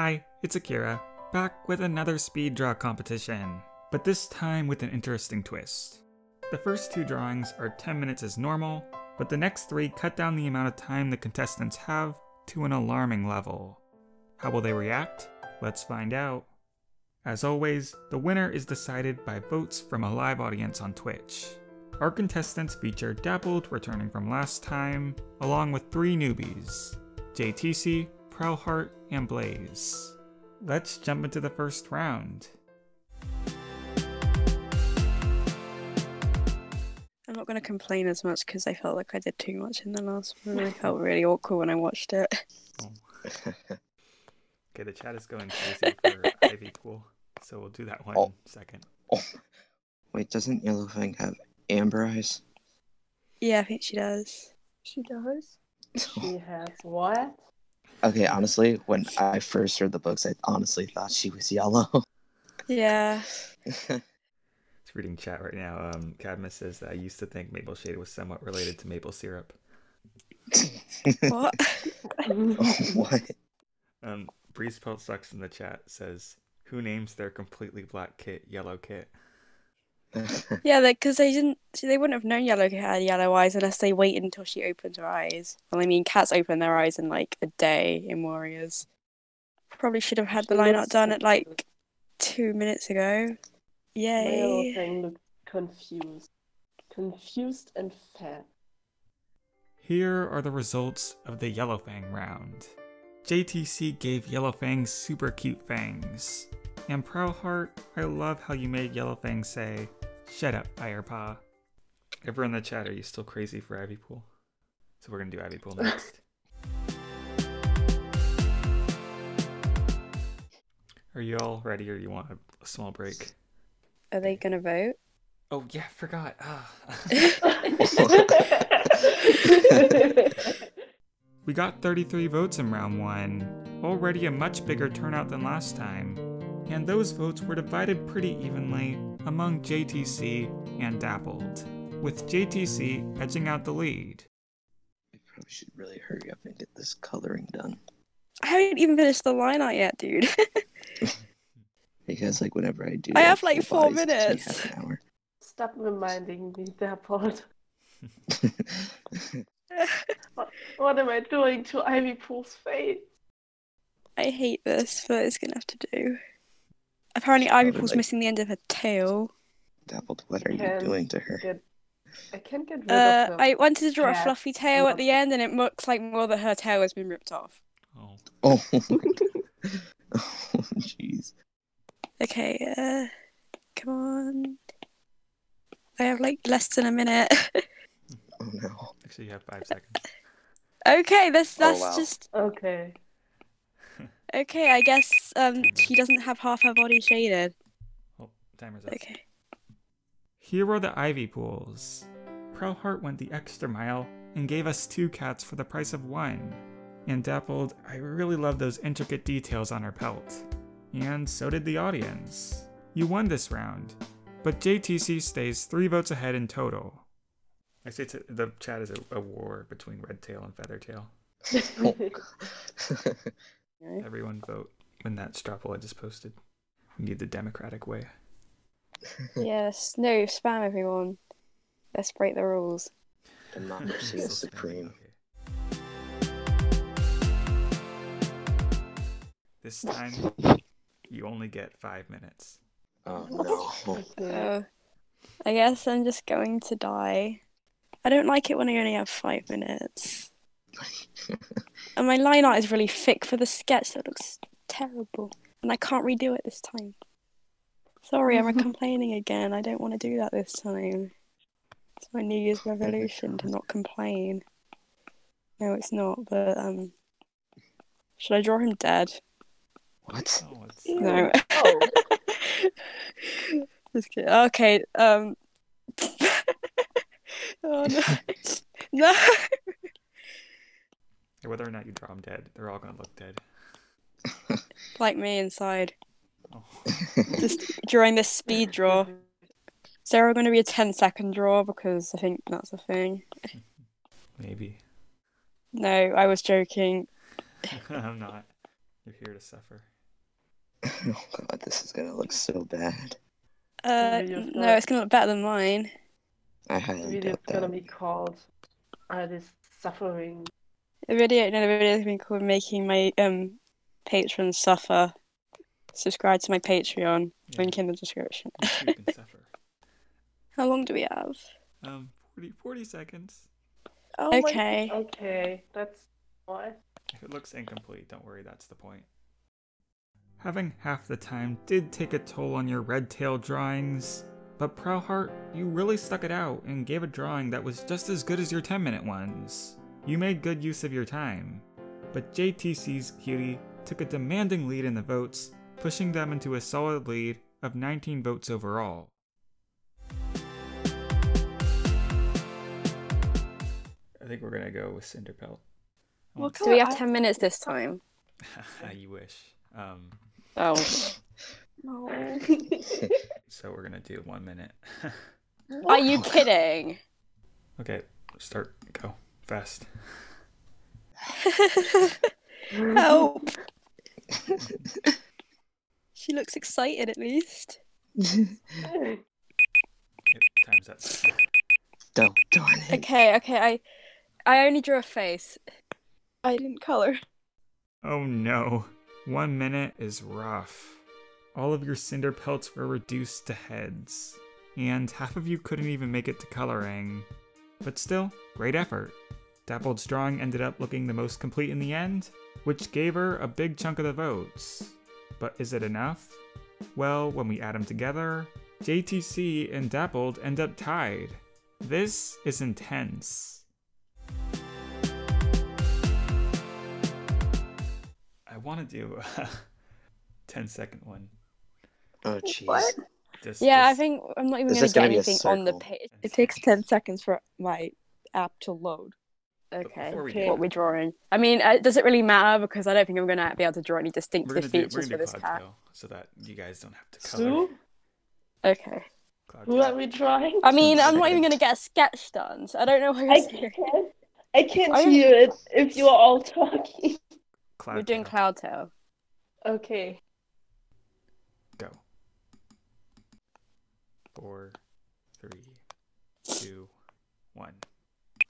Hi, it's Akira, back with another speed draw competition, but this time with an interesting twist. The first two drawings are 10 minutes as normal, but the next three cut down the amount of time the contestants have to an alarming level. How will they react? Let's find out. As always, the winner is decided by votes from a live audience on Twitch. Our contestants feature Dappled returning from last time, along with three newbies JayTicy, Prowlheart, and Blaze. Let's jump into the first round. I'm not going to complain as much because I felt like I did too much in the last one. I felt really awkward when I watched it. Okay, the chat is going crazy for Ivypool, so we'll do that one Oh. second. Wait, doesn't Yellowfang have amber eyes? Yeah, I think she does. She does. She has what? Okay, honestly, when I first read the books, I honestly thought she was yellow. Yeah. it's reading chat right now. Um, Cadmus says that I used to think Mapleshade was somewhat related to maple syrup. What? what? Um, Breezepelt sucks in the chat says, "Who names their completely black kit Yellowkit?" yeah, because they didn't. They wouldn't have known Yellowkit had yellow eyes unless they waited until she opened her eyes. Well, I mean, cats open their eyes in like a day in Warriors. Probably should have had the She line looks art done at like confused. two minutes ago. My Yay. little thing looked confused. Confused and fat. Here are the results of the Yellowfang round. JayTicy gave Yellowfang super cute fangs. And Prowlheart, I love how you made Yellowfang say, Shut up, Firepaw. Everyone in the chat, are you still crazy for Ivypool? So we're gonna do Ivypool next. are you all ready or you want a, a small break? Are they gonna vote? Oh yeah, forgot. Ah. We got 33 votes in round 1, already a much bigger turnout than last time, and those votes were divided pretty evenly among JayTicy and Dappled, with JayTicy edging out the lead. I probably should really hurry up and get this coloring done. I haven't even finished the line art yet, dude. Because like whenever I do I have, like, four bodies, it takes me minutes. half an hour. Stop reminding me, Dappled. What, what am I doing to Ivypool's face? I hate this, but it's gonna have to do. Apparently, Ivy Probably, Pool's like- missing the end of her tail. Dappled, what are you doing to her? Get, I can't get rid Uh, of. I wanted to draw a fluffy tail at the end, and it looks like more that her tail has been ripped off. Oh, Oh, oh, jeez. Okay, uh, come on. I have like less than a minute. Oh no. actually, you have five seconds. okay, this Oh, that's wow. just Okay. Okay. I guess um she doesn't have half her body shaded. Oh, timer's up. Okay. Here are the Ivypools. Prowlheart went the extra mile and gave us two cats for the price of one. And Dappled, I really love those intricate details on her pelt. And so did the audience. You won this round, but JayTicy stays three votes ahead in total. I say to, the chat is a, a war between Redtail and Feathertail. Everyone vote when that straw poll I just posted. We need the democratic way. Yes. No spam everyone. Let's break the rules. Democracy is supreme. This time, you only get five minutes. Oh no. Uh, I guess I'm just going to die. I don't like it when I only have five minutes. And my line art is really thick for the sketch, so it looks terrible. And I can't redo it this time. Sorry, I'm complaining again. I don't want to do that this time. It's my New Year's resolution to not complain. No, it's not, but um should I draw him dead? What? Oh, No. Oh. Just kidding. Okay, um Oh no. No whether or not you draw them dead, they're all gonna look dead. like me inside. Oh. Just during this speed draw. Is there going to be a 10 second draw? Because I think that's a thing. Maybe. No, I was joking. I'm not. You're here to suffer. Oh god, this is gonna look so bad. Uh, no, it's gonna look better than mine. I The highly video doubt is gonna be called Artist Suffering. The video, no, the video has been called "Making My um patrons suffer." Subscribe to my Patreon. Yeah. Link in the description. You too can suffer. How long do we have? Um, 40, 40 seconds. Oh my- Okay. okay, that's why. If it looks incomplete, don't worry, that's the point. Having half the time did take a toll on your Redtail drawings, but Prowlheart, you really stuck it out and gave a drawing that was just as good as your 10 minute ones. You made good use of your time. But JayTicy's Cutie took a demanding lead in the votes, pushing them into a solid lead of 19 votes overall. I think we're gonna go with Cinderpelt. I want- Do we have ten minutes this time? you wish. Um, Oh. No. so we're gonna do one minute. Are you kidding? okay, start. Go fast. Help. she looks excited at least. Yep, time's up. Don't darn it. Okay, okay, I I only drew a face. I didn't color. oh no, one minute is rough. All of your Cinderpelts were reduced to heads, and half of you couldn't even make it to coloring. But still, great effort. Dappled's drawing ended up looking the most complete in the end, which gave her a big chunk of the votes. But is it enough? Well, when we add them together, JayTicy and Dappled end up tied. This is intense. I want to do a 10 second one. Oh jeez. What? Just, Yeah, I think I'm not even gonna this get gonna be a anything on the page. It takes ten seconds for my app to load. Okay, before we do what we're drawing. I mean, uh, does it really matter? Because I don't think I'm gonna be able to draw any distinctive gonna do, features for this cat. Cloudtail so that you guys don't have to color. Sue? Okay. Who Cloudtail. are we drawing? I mean, I'm not even gonna get a sketch done, so I don't know how I you're saying. can't. I can't I don't- hear it if you are all talking. We're doing Cloudtail. Cloudtail. Okay. Go. Four, three, two, one.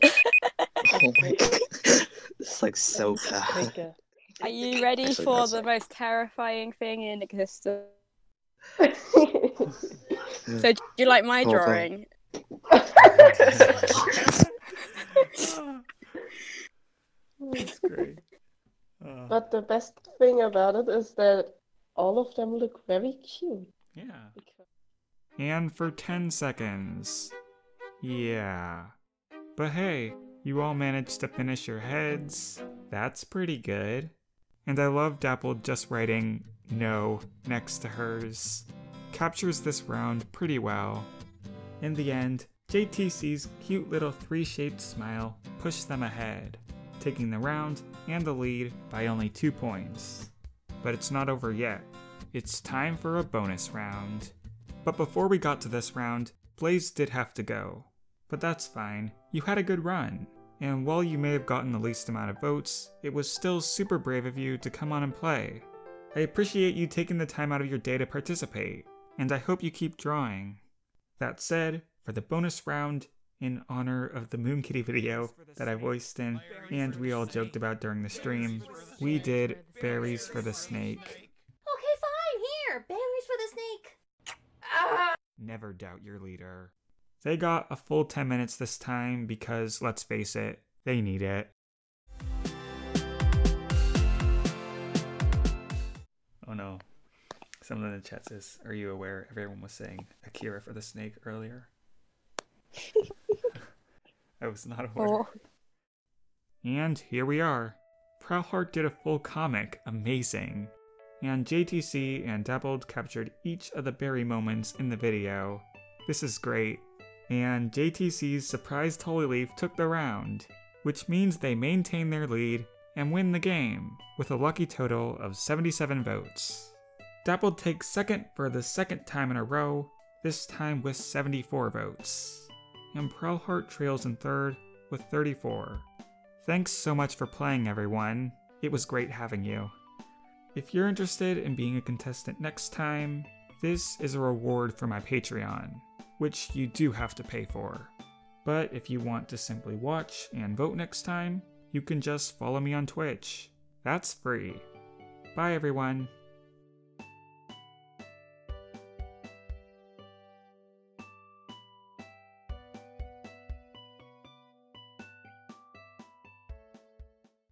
Oh my god. This is like so bad. Are you ready Actually, for that's- the most terrifying thing in existence? So, do you like my Hold drawing? That's great. Uh, but the best thing about it is that all of them look very cute. yeah. And for 10 seconds. Yeah. But hey, you all managed to finish your heads. That's pretty good. And I love Dapple just writing no next to hers. Captures this round pretty well. In the end, JayTicy's cute little three shaped smile pushed them ahead, taking the round and the lead by only two points. But it's not over yet. It's time for a bonus round. But before we got to this round, Blaze did have to go. But that's fine, you had a good run. And while you may have gotten the least amount of votes, it was still super brave of you to come on and play. I appreciate you taking the time out of your day to participate, and I hope you keep drawing. That said, for the bonus round, in honor of the Moon Kitty video that I voiced in and we all joked about during the stream, we did Berries for the Snake. Okay, fine. Here, berries for the snake. Never doubt your leader. They got a full 10 minutes this time because, let's face it, they need it. Oh no. Someone in the chat says, Are you aware everyone was saying Akira for the snake earlier? I was not aware. Or And here we are. Prowlheart did a full comic, amazing. And JayTicy and Dappled captured each of the berry moments in the video. This is great. And JayTicy's surprised Hollyleaf took the round, which means they maintain their lead and win the game with a lucky total of 77 votes. Dappled takes second for the second time in a row, this time with 74 votes. And Prowlheart trails in third with 34. Thanks so much for playing, everyone. It was great having you. If you're interested in being a contestant next time, this is a reward for my Patreon, which you do have to pay for. But if you want to simply watch and vote next time, you can just follow me on Twitch. That's free. Bye, everyone.